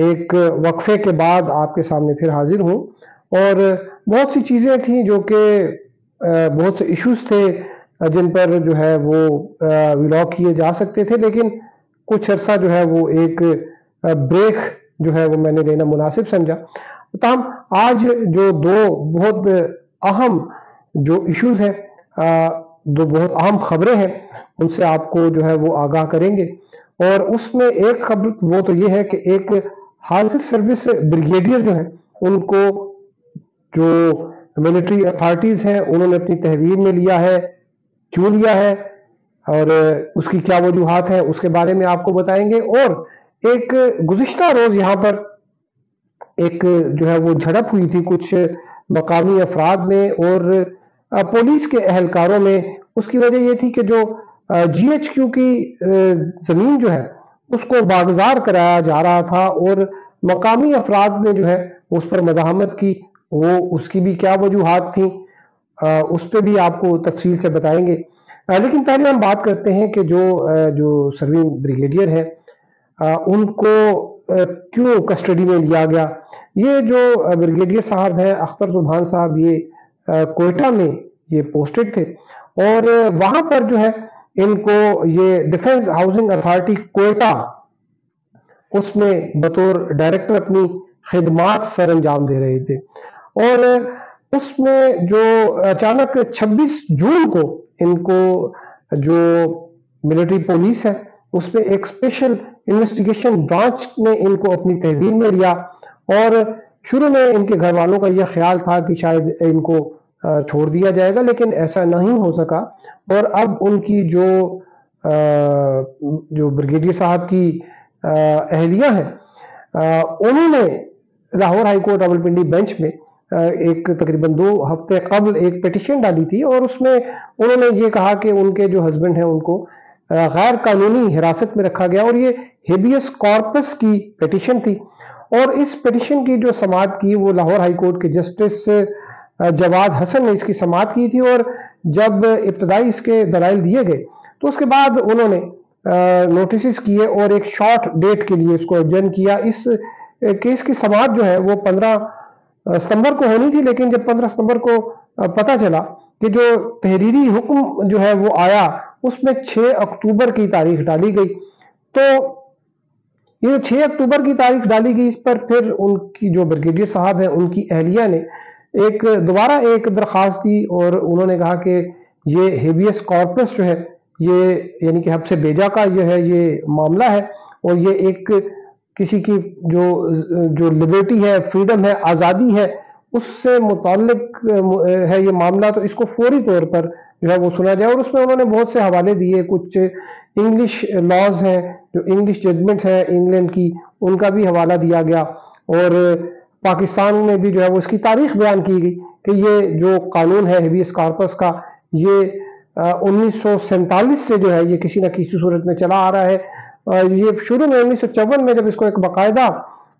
एक वक्फे के बाद आपके सामने फिर हाजिर हूँ। और बहुत सी चीज़ें थी जो कि बहुत से इश्यूज़ थे, जिन पर जो है वो विलॉग किए जा सकते थे। लेकिन कुछ अर्सा जो है वो एक ब्रेक जो है वो मैंने लेना मुनासिब समझा। तमाम आज जो दो बहुत अहम जो इश्यूज़ हैं दो बहुत अहम खबरें हैं, उनसे आपको जो है वो आगाह करेंगे। और उसमें एक खबर वो तो ये है कि एक हासिल सर्विस ब्रिगेडियर जो है, उनको जो मिलिट्री अथॉरिटीज़ हैं, उन्होंने अपनी तहवीर में लिया है, क्यों लिया है, और उसकी क्या वजूहत है, उसके बारे में आपको बताएँगे। और एक गुज्त रोज़ यहाँ पर एक जो है, वो झड़प हुई थी कुछ मकामी अफराद में और पुलिस के एहलकारों में। उसकी वजह ये थी कि जो जीएचक्यू की ज़मीन जो है उसको बागजार कराया जा रहा था और मकामी अफराद ने जो है उस पर मजामत की। वो उसकी भी क्या वजूहत थी आ, उस पर भी आपको तफसील से बताएँगे। आ, लेकिन पहले हम बात करते हैं कि जो आ, जो सर्विंग ब्रिगेडियर है उनको क्यों कस्टडी में लिया गया? ये जो ब्रिगेडियर साहब हैं अख्तर सुबहान साहब ये कोयटा में ये पोस्टेड थे और वहाँ पर जो है इनको ये डिफेंस हाउसिंग अथॉरिटी कोयटा उसमें बतौर डायरेक्टर अपनी खिदमात सर अंजाम दे रहे थे। और उसमें जो अचानक 26 जून को इनको जो मिलिट्री पुलिस है, उसमें एक स्पेशल इन्वेस्टिगेशन ब्रांच ने इनको अपनी तहवील में लिया। और शुरू में इनके घर वालों का यह ख्याल था कि शायद इनको छोड़ दिया जाएगा, लेकिन ऐसा नहीं हो सका। और अब उनकी जो जो ब्रिगेडियर साहब की अहलिया है उन्होंने लाहौर हाईकोर्ट रावलपिंडी बेंच में एक तकरीबन दो हफ़्ते कबल एक पिटिशन डाली थी और उसमें उन्होंने ये कहा कि उनके जो हस्बैंड हैं उनको गैर कानूनी हिरासत में रखा गया और ये हेबियस कॉर्पस की पिटिशन थी। और इस पिटिशन की जो समाप्त की वो लाहौर हाईकोर्ट के जस्टिस जवाद हसन ने इसकी समात की थी और जब इब्तदाई इसके दलाइल दिए गए तो उसके बाद उन्होंने नोटिस किए और एक शॉर्ट डेट के लिए इसको एडजन किया। इस केस की समात जो है, वो पंद्रह सितंबर को होनी थी, लेकिन जब पंद्रह सितंबर को पता चला कि जो तहरीरी हुक्म जो है, वो आया, उसमें 6 अक्टूबर की तारीख डाली गई। तो ये 6 अक्टूबर की तारीख डाली गई, इस पर फिर उनकी जो ब्रिगेडियर साहब है, उनकी अहलिया ने एक दोबारा एक दरख्वास्त दी और उन्होंने कहा कि ये हेबियस कॉर्पस जो है, ये यानी कि हब से बेजा का जो है, ये मामला है और ये एक किसी की जो जो लिबर्टी है फ्रीडम है, आज़ादी है, उससे मुतक है ये मामला तो इसको फौरी तौर पर जो है वो सुना जाए और उसमें उन्होंने बहुत से हवाले दिए, कुछ इंग्लिश लॉज हैं, जो इंग्लिश जजमेंट है इंग्लैंड की, उनका भी हवाला दिया गया और पाकिस्तान में भी जो है वो इसकी तारीख बयान की गई कि ये जो कानून है हेबियस कार्पस का, ये उन्नीस से जो है ये किसी न किसी सूरत में चला आ रहा है। ये शुरू में उन्नीस में जब इसको एक बाकायदा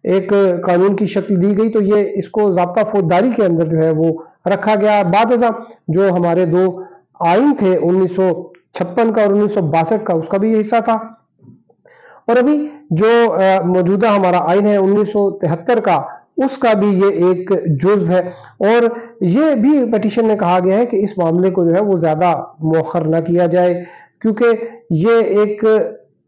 एक कानून की शक्ल दी गई तो ये इसको जबता फौजदारी के अंदर जो है वो रखा गया। बाद जो हमारे दो आइन थे उन्नीस सौ छप्पन का और उन्नीस सौ बासठ का, उसका भी ये हिस्सा था। और अभी जो मौजूदा हमारा आइन है उन्नीस सौ तिहत्तर का उसका भी ये एक जुज है। और ये भी पटिशन में कहा गया है कि इस मामले को जो है वो ज़्यादा मौखर ना किया जाए, क्योंकि ये एक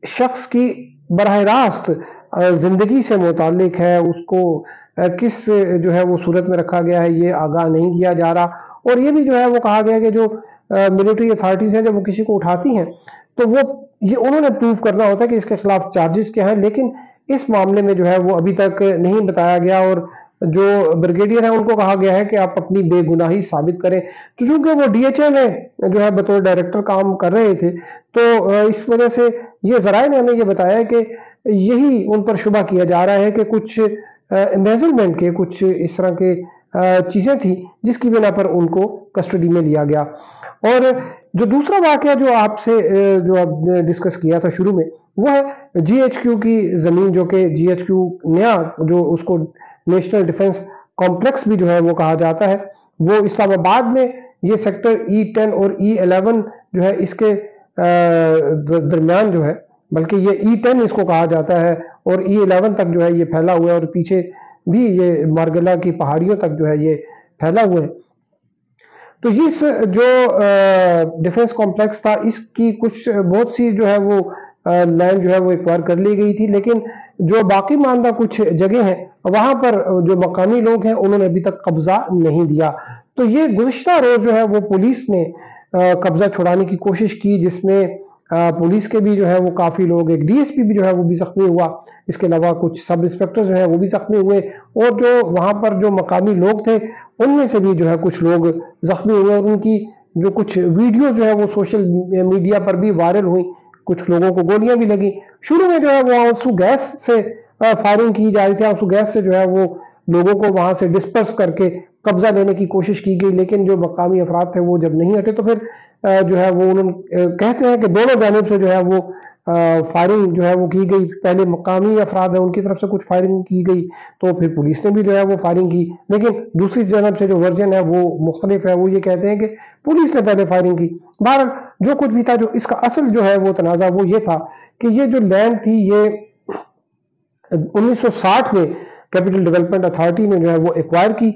शख्स की बरह रास्त ज़िंदगी से मुतक है, उसको किस, जो है वो सूरत में रखा गया है, ये आगाह नहीं किया जा रहा। और ये भी जो है वो कहा गया है कि जो मिलिट्री अथॉरिटीज हैं, जब वो किसी को उठाती हैं तो वो, ये उन्होंने प्रूव करना होता है कि इसके खिलाफ चार्जेस क्या हैं, लेकिन इस मामले में जो है वो अभी तक नहीं बताया गया और जो ब्रिगेडियर है उनको कहा गया है कि आप अपनी बेगुनाही साबित करें। तो चूँकि वो डीएचए में जो है बतौर डायरेक्टर काम कर रहे थे तो इस वजह से ये जराए ने हमें ये बताया कि यही उन पर शुबा किया जा रहा है कि कुछ एम्बेजलमेंट के कुछ इस तरह के चीज़ें थी, जिसकी बिना पर उनको कस्टडी में लिया गया। और जो दूसरा वाक्य जो आपसे जो आपने डिस्कस किया था शुरू में वो है जीएचक्यू की ज़मीन जो कि जीएचक्यू नया जो उसको नेशनल डिफेंस कॉम्प्लेक्स भी जो है वो कहा जाता है, वो इस्लामाबाद में ये सेक्टर ई टेन और ई e एलेवन जो है इसके दरमियान जो है, बल्कि ये ई e टेन इसको कहा जाता है और ई एलेवन तक जो है ये फैला हुआ है और पीछे भी ये मारगला की पहाड़ियों तक जो है ये फैला हुआ है। तो इस, जो डिफेंस कॉम्प्लेक्स था, इसकी कुछ, बहुत सी जो है वो लैंड जो है वो एक्वायर कर ली गई थी, लेकिन जो बाकी मानदा कुछ जगह है, वहाँ पर जो मकानी लोग हैं, उन्होंने अभी तक कब्जा नहीं दिया। तो ये गुजशत रोज जो है वो पुलिस ने कब्जा छुड़ाने की कोशिश की, जिसमें पुलिस के भी जो है वो काफ़ी लोग, एक डीएसपी भी जो है वो भी जख्मी हुआ। इसके अलावा कुछ सब इंस्पेक्टर जो है वो भी जख्मी हुए और जो वहाँ पर जो मकामी लोग थे, उनमें से भी जो है कुछ लोग जख्मी हुए और उनकी जो कुछ वीडियो जो है वो सोशल मीडिया पर भी वायरल हुई। कुछ लोगों को गोलियाँ भी लगी। शुरू में जो है वो आँसू गैस से फायरिंग की जा रही थी। आँसू गैस से जो है वो लोगों को वहाँ से डिस्पर्स करके कब्जा लेने की कोशिश की गई, लेकिन जो मकामी अफराद थे वो जब नहीं हटे तो फिर जो है वो उन्होंने कहते हैं कि दोनों जानब से जो है वो फायरिंग जो है वो की गई। पहले मकामी अफराद है, उनकी तरफ़ से कुछ फायरिंग की गई तो फिर पुलिस ने भी जो है वो फायरिंग की। लेकिन दूसरी जानब से जो वर्जन है वो मुख्तलिफ़ है, वो ये कहते हैं कि पुलिस ने पहले फायरिंग की। बहरहाल, जो कुछ भी था, जो इसका असल जो है वो तनाज़ा, वो ये था कि ये जो लैंड थी, ये 1960 में कैपिटल डेवलपमेंट अथॉरिटी ने जो है वो एक्वायर की।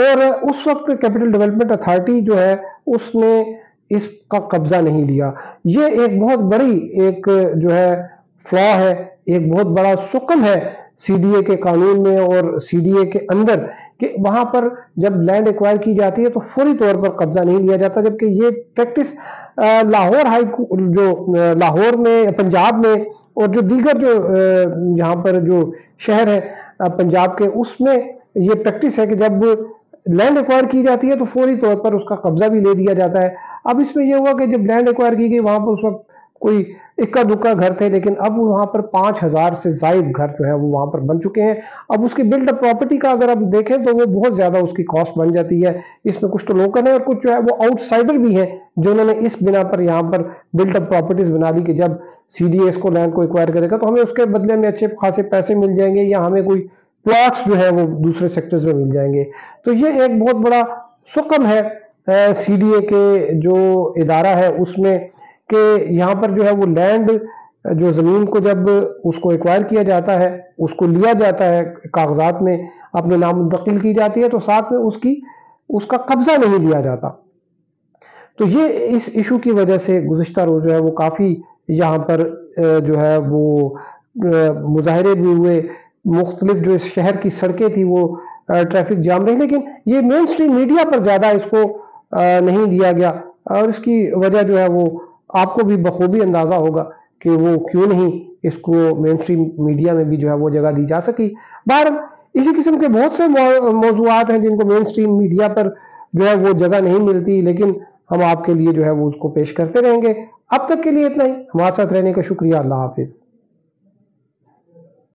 और उस वक्त कैपिटल डेवलपमेंट अथॉरिटी जो है, उसने इसका कब्जा नहीं लिया। ये एक बहुत बड़ी एक, जो है फ्लॉ है, एक बहुत बड़ा सुकम है सीडीए के कानून में और सीडीए के अंदर कि वहाँ पर जब लैंड एक्वायर की जाती है तो फौरी तौर पर कब्जा नहीं लिया जाता, जबकि ये प्रैक्टिस लाहौर हाई जो लाहौर में, पंजाब में और जो दीगर जो यहाँ पर जो शहर है पंजाब के, उसमें ये प्रैक्टिस है कि जब लैंड एक्वायर की जाती है तो फौरी तौर पर उसका कब्जा भी ले दिया जाता है। अब इसमें यह हुआ कि जब लैंड एक्वायर की गई, वहाँ पर उस वक्त कोई इक्का दुक्का घर थे, लेकिन अब वहाँ पर पाँच हज़ार से जायद घर जो है, वो वहाँ पर बन चुके हैं। अब उसकी बिल्ड प्रॉपर्टी का अगर आप देखें तो वो बहुत ज़्यादा उसकी कॉस्ट बन जाती है। इसमें कुछ तो लोकल है और कुछ जो है, वो आउटसाइडर भी है जिन्होंने इस बिना पर यहाँ पर बिल्डअप प्रॉपर्टीज़ बना ली कि जब सीडीएस को लैंड को एक्वायर करेगा तो हमें उसके बदले में अच्छे खासे पैसे मिल जाएँगे या हमें कोई प्लॉट्स जो है, वो दूसरे सेक्टर्स में मिल जाएँगे। तो ये एक बहुत बड़ा सुकम है। सीडीए के जो इदारा है उसमें कि यहाँ पर जो है वो लैंड जो ज़मीन को जब उसको एक्वायर किया जाता है, उसको लिया जाता है कागजात में, अपने नाम मुंतकिल की जाती है तो साथ में उसकी, उसका कब्जा नहीं लिया जाता। तो ये इस इशू की वजह से गुज्त रोज जो है वो काफ़ी यहाँ पर जो है वो मुजाहरे भी हुए। मुख्तलिफ़ जो इस शहर की सड़कें थी वो ट्रैफ़िक जाम रही, लेकिन ये मेन स्ट्रीम मीडिया पर ज़्यादा इसको नहीं दिया गया। और इसकी वजह जो है वो आपको भी बखूबी अंदाज़ा होगा कि वो क्यों नहीं इसको मेन स्ट्रीम मीडिया में भी जो है वो जगह दी जा सकी। बाहर, इसी किस्म के बहुत से मौजूद हैं जिनको मेन स्ट्रीम मीडिया पर जो है वो जगह नहीं मिलती, लेकिन हम आपके लिए जो है वो उसको पेश करते रहेंगे। अब तक के लिए इतना ही। हमारे साथ रहने का शुक्रिया। अल्लाह हाफिज़।